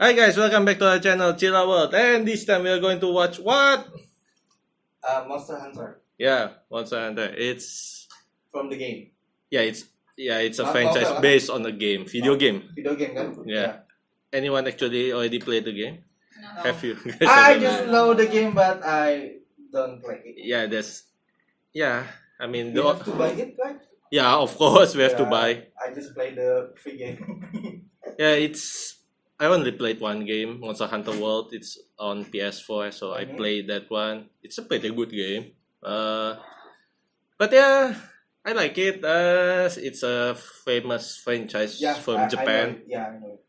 Hi guys, welcome back to our channel Chilla World, and this time we are going to watch what? Uh, Monster Hunter Yeah, Monster Hunter. It's from the game. yeah, it's yeah, it's a Not franchise novel, based on a game, video game. Video game kan? Yeah. Anyone actually already played the game? No. Have you? I just know the game, but I don't play it. yeah, there's yeah. I mean, You the, have to buy it, right? yeah, of course we have to buy. I just play the free game. Yeah, it's. I only played one game, Monster Hunter World. It's on PS4, so I Mhm. played that one. It's a pretty good game. Uh, but yeah, I like it. Uh, it's a famous franchise yeah, from I, I Japan. know. Yeah, I know.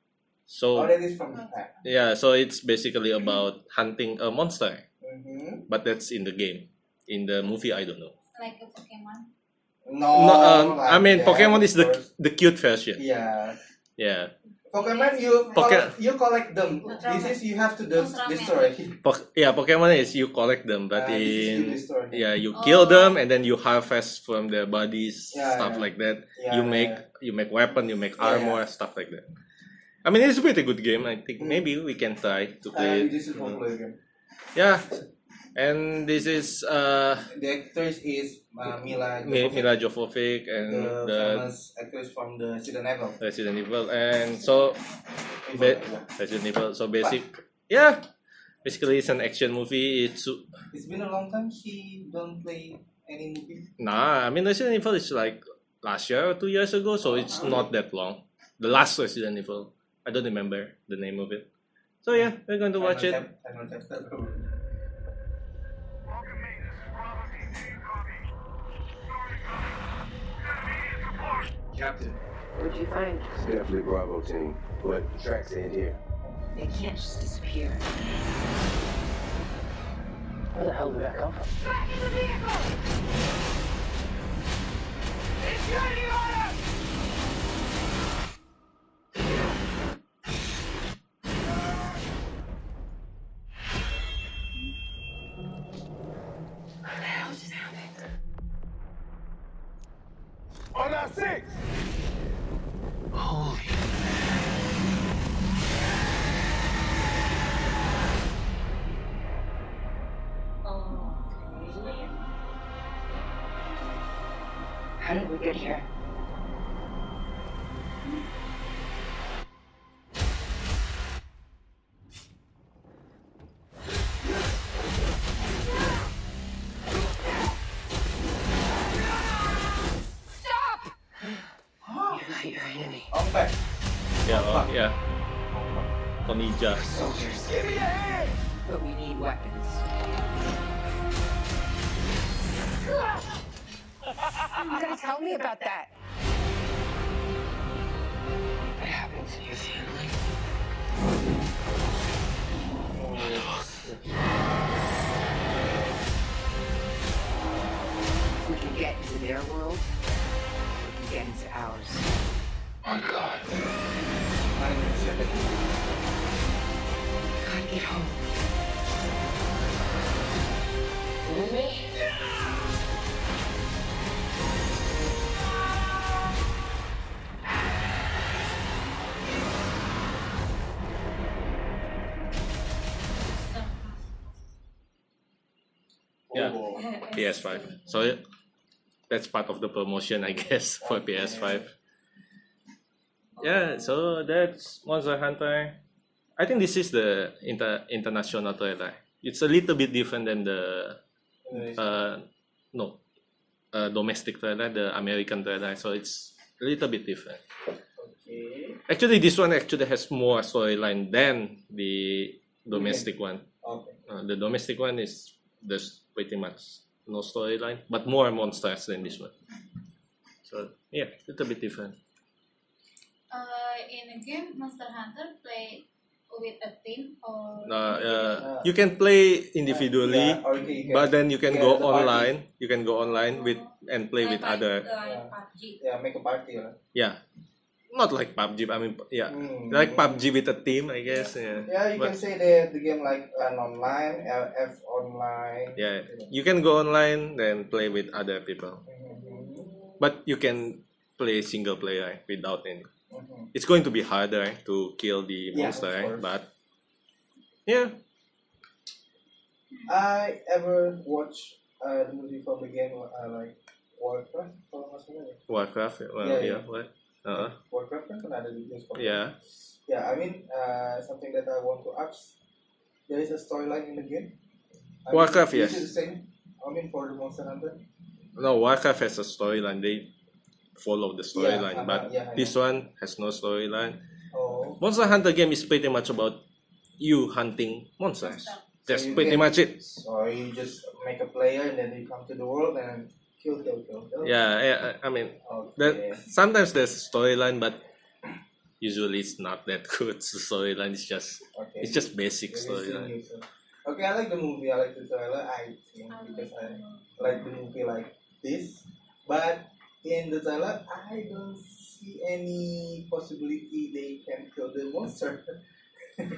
So Oh, from Japan. yeah, so it's basically about hunting a monster, Mm-hmm. but that's in the game. In the movie, I don't know. Like a Pokemon. No, no, um, like I mean that, Pokemon is the the cute version. Yeah. Yeah. Pokemon, you Poke- collect, you collect them. This is you have to destroy. Po- yeah, Pokemon is you collect them, but Uh, in yeah you Oh. kill them and then you harvest from their bodies Yeah, stuff yeah. like that Yeah, you make yeah. you make weapon you make Yeah, armor stuff like that i mean it's a pretty good game i think Mm. maybe we can try to Uh, play it this is popular game. yeah and this is uh The actress is uh, Mila Mi- Jovovich, Mila Jovovich and the, the famous actress from the Resident Evil. Resident Evil and so Yeah. Resident Evil so basic yeah basically it's an action movie it's It's been a long time she don't play any movie. Nah, I mean Resident Evil is like last year or two years ago, so it's not that long. The last Resident Evil, I don't remember the name of it. So yeah, we're going to watch it. Chapter. Captain, What'd you find? it's definitely Bravo team, but the tracks end here. They can't just disappear. Where the hell did that come from? Back in the vehicle! Incendiary order! What six! Yeah, oh, yeah. Konija. Soldiers. Give me a hand! But we need weapons. You gotta tell me about that. What happened to your family? We can get into their world. We can get into ours. My God. Gotta get home. Yeah. Oh. PS5. So yeah, that's part of the promotion, I guess, for PS5. Yeah, so that's Monster Hunter. I think this is the inter- international trailer. It's a little bit different than the uh, no uh, domestic trailer, the American trailer. So it's a little bit different. Okay. Actually, this one actually has more storyline than the domestic one. Okay. Uh, the domestic one is there's pretty much no storyline, but more monsters than this one. So yeah, a little bit different. Uh, in a game, Monster Hunter play with a team or Uh, uh, you can play individually, Yeah, you can- but then you can yeah, go the party. online. You can go online with and play like, with like, other. like PUBG. Yeah, make a party. Right? Yeah, not like PUBG. I mean, yeah, Hmm. like PUBG with a team, I guess. Yeah, Yeah, you But- can say that the game like an online, LF online. yeah. You can go online then play with other people, Mhm. but you can play single player without any. It's going to be harder to kill the Yeah, monster, right? but yeah, I ever watch uh, the movie from the game uh, like Warcraft kalau nggak salah ya. Warcraft. Well, Yeah, yeah, yeah. what? Uh-huh. Warcraft kan pernah ada di bioskop. yeah. Yeah, I mean uh, something that I want to ask. There is a storyline in the game. I mean, Warcraft, is yes. it the same? I mean for the Monster Hunter. No, Warcraft has a storyline. They follow the storyline, uh-huh, but yeah, this one has no storyline. Oh. Monster Hunter game is pretty much about you hunting monsters. That's you pretty can- much it. So you just make a player and then you come to the world and kill, kill, kill, kill. Yeah, yeah, I mean, Okay. that sometimes there's a storyline, but usually it's not that good. The storyline is just okay. it's just basic Maybe it's still storyline. so. Okay, I like the movie. I like the trailer. I think because I like the movie like this, but in the trailer, I don't see any possibility they can kill the monster.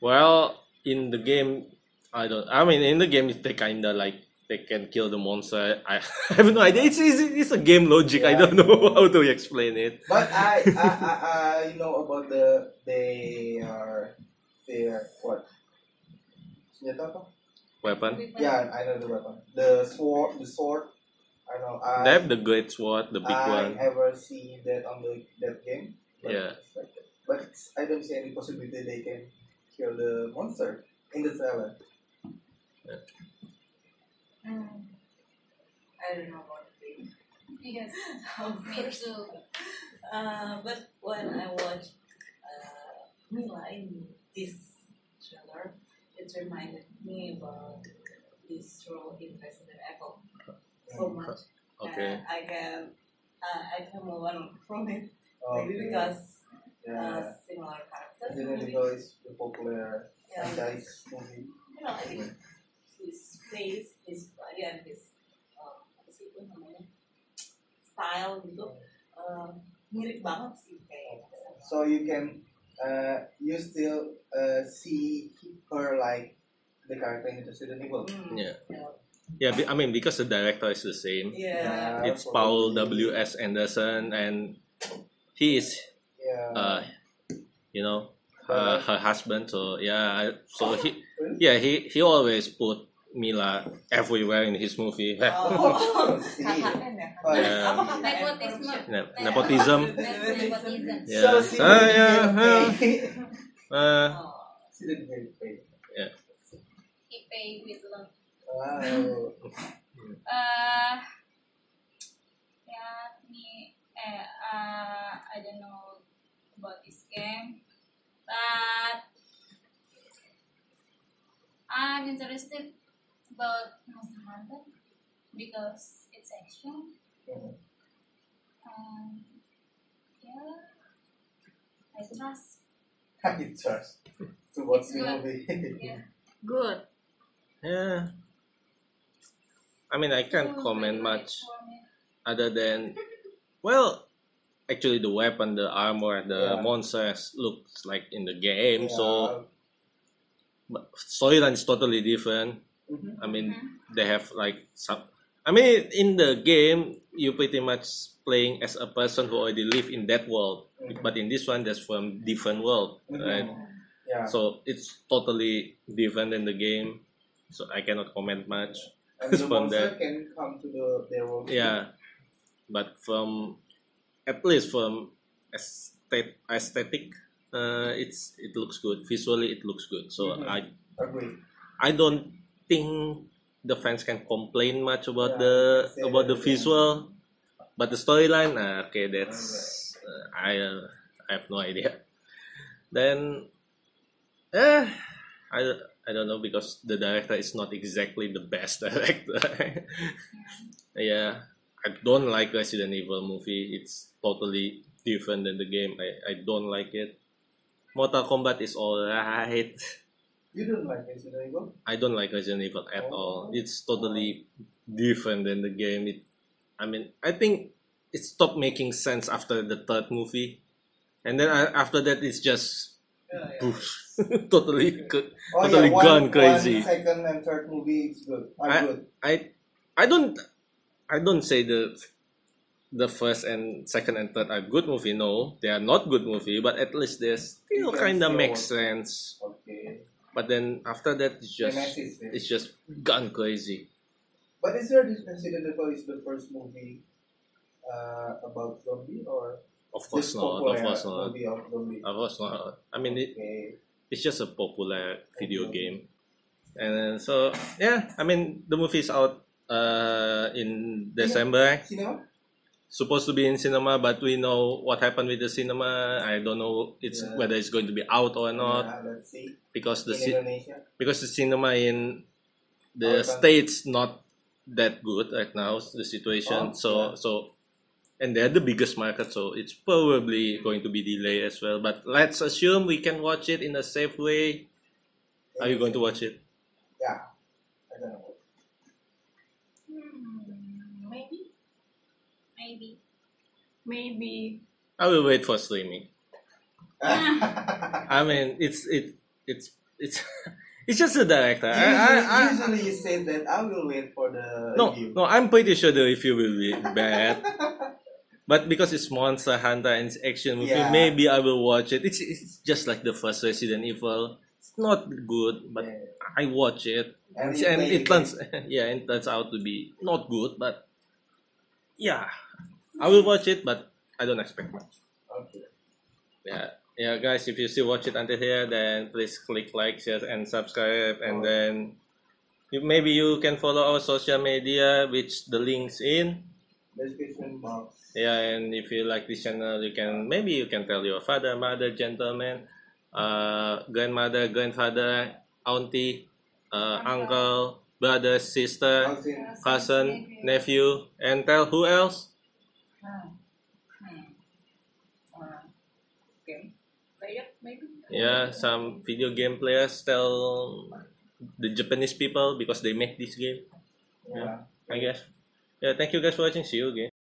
Well, in the game, I don't. I mean, in the game, they kinda like they can kill the monster. I, have no idea. It's, it's it's a game logic. I don't know how to explain it. But I, I, I, I know about the they are they are what? Weapon. Yeah, I know the weapon. The sword, the sword. I know. I, They have the great sword, the big I one. ever see that on the that game. But Yeah. it's like that. But I don't see any possibility they can kill the monster in the trailer. Mm. I don't know about it. Yes. Of Me course. too. Uh, but when I watched uh, Mila in this trailer, it reminded me about this role in Resident Evil so much. Okay. And I can uh, I can move on from it maybe Okay. because uh, yeah, similar characters. Resident maybe. Evil is the popular Yeah. franchise movie. You know, I think his face, his yeah, his uh, apa sih style gitu uh, mirip banget sih kayak So you can uh, you still uh, see her like the character in Resident Evil. Hmm, Yeah. yeah. Yeah, I mean because the director is the same. Yeah. It's Paul W. S. Anderson, and he is, Yeah. uh, you know, uh, her husband. So yeah, so he, yeah, he he always put Mila everywhere in his movie. Oh, See. KKN ya? Yeah. Apa KKN Nepotisme. production? Ne- nepotism. Nepotism. Yeah. So she Ah, yeah, get yeah. Uh, she paid. He pay with love. Wow. Uh, yeah, me, eh, uh, I don't know about this game, but I'm interested about Monster Hunter because it's action. Mhm. Um, yeah, I trust. I trust to watch the good. movie. Yeah. Good. yeah. I mean, I can't comment much wait for me. other than, well, actually the weapon, the armor, the Yeah. monsters looks like in the game. So Yeah. but storyline is totally different. Mhm. I mean, Mhm. they have like some. I mean, in the game, you pretty much playing as a person who already live in that world, Mhm. but in this one, that's from different world, Mhm. right? Yeah. So it's totally different in the game. So I cannot comment much. And the from that. can come to the their world. Yeah, but from at least from aesthetic, aesthetic, uh, it's it looks good. Visually, it looks good. So Mhm. I Agree. I don't think the fans can complain much about Yeah, the about the visual, but the storyline, uh, okay, that's uh, I uh, I have no idea. Then, eh, I I don't know because the director is not exactly the best director. yeah, I don't like Resident Evil movie. It's totally different than the game. I, I don't like it. Mortal Kombat is alright. You don't like Resident Evil? I don't like Resident Evil at Oh. all. It's totally different than the game. It, I mean, I think it stopped making sense after the third movie, and then I, after that, it's just Yeah, yeah. poof, totally, Oh totally yeah, one, gone crazy. One second and third movie is good. Are I- good. I, I don't, I don't say the the first and second and third are good movie. No, they are not good movie, but at least they still kind of make sense. Okay. But then after that, it's just it's just gone crazy. But is there this Evil is the first movie uh, about zombie or Of course this not. Of course not. of zombie? Of course not. I mean, it, okay. it's just a popular video Okay. game, and so yeah. I mean, the movie is out uh, in December. Cinema? supposed to be in cinema, but we know what happened with the cinema. I don't know it's Yeah. whether it's going to be out or not Yeah, let's see. because the ci- because the cinema in the Our country. states not that good right now the situation. Oh, so yeah. so and they're the biggest market, so it's probably going to be delayed as well. But let's assume we can watch it in a safe way. Are you going to watch it? Yeah. I don't know. Hmm, maybe. Maybe. Maybe. I will wait for streaming. I mean, it's it it's it's it's just a director. Usually, I, I, usually you say that I will wait for the no, review. no, I'm pretty sure the review will be bad. but because it's Monster Hunter and it's action movie, Yeah. maybe I will watch it. It's it's just like the first Resident Evil. It's not good, but Yeah. I watch it, And and, it turns yeah, it turns out to be not good. But yeah, I will watch it, but I don't expect much. Okay. yeah yeah guys if you still watch it until here then please click like share and subscribe and Oh. then you, maybe you can follow our social media which the links in Description box. yeah and if you like this channel you can maybe you can tell your father mother gentleman uh grandmother grandfather auntie uh, uncle brother sister Cousin. cousin nephew and tell who else Hmm. Hmm. Uh, game player maybe. yeah some video game players tell the japanese people because they make this game Yeah. i guess yeah thank you guys for watching. See you again